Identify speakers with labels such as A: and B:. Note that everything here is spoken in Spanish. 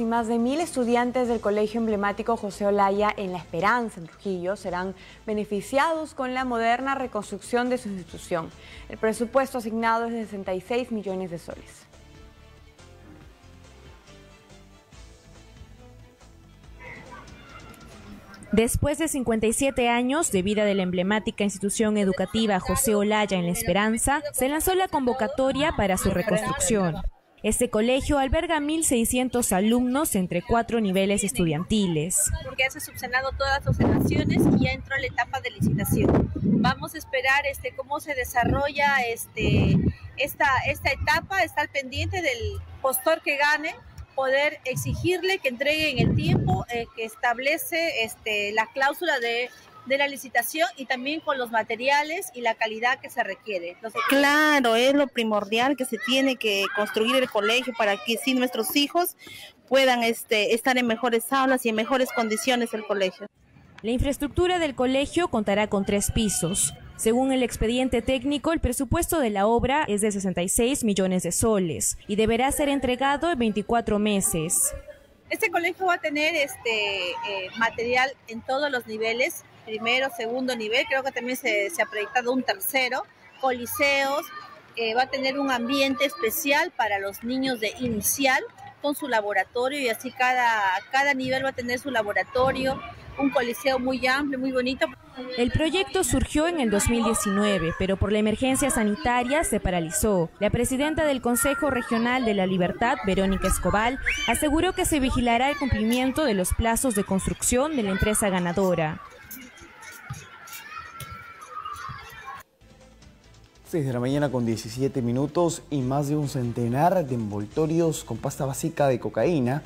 A: Y más de mil estudiantes del Colegio Emblemático José Olaya en La Esperanza, en Trujillo, serán beneficiados con la moderna reconstrucción de su institución. El presupuesto asignado es de 66 millones de soles.
B: Después de 57 años de vida de la emblemática institución educativa José Olaya en La Esperanza, se lanzó la convocatoria para su reconstrucción. Este colegio alberga 1.600 alumnos entre cuatro niveles estudiantiles.
C: Porque se ha subsanado todas las observaciones y ya entró la etapa de licitación. Vamos a esperar este, cómo se desarrolla este, esta, esta etapa, estar pendiente del postor que gane, poder exigirle que entregue en el tiempo eh, que establece este, la cláusula de de la licitación y también con los materiales y la calidad que se requiere.
D: Claro, es lo primordial que se tiene que construir el colegio para que si nuestros hijos puedan este, estar en mejores aulas y en mejores condiciones el colegio.
B: La infraestructura del colegio contará con tres pisos. Según el expediente técnico, el presupuesto de la obra es de 66 millones de soles y deberá ser entregado en 24 meses.
C: Este colegio va a tener este eh, material en todos los niveles, primero, segundo nivel, creo que también se, ha proyectado un tercero, coliseos, eh, va a tener un ambiente especial para los niños de inicial con su laboratorio y así cada, cada nivel va a tener su laboratorio, un coliseo muy amplio, muy bonito.
B: El proyecto surgió en el 2019, pero por la emergencia sanitaria se paralizó. La presidenta del Consejo Regional de la Libertad, Verónica Escobal, aseguró que se vigilará el cumplimiento de los plazos de construcción de la empresa ganadora.
E: 6 de la mañana con 17 minutos y más de un centenar de envoltorios con pasta básica de cocaína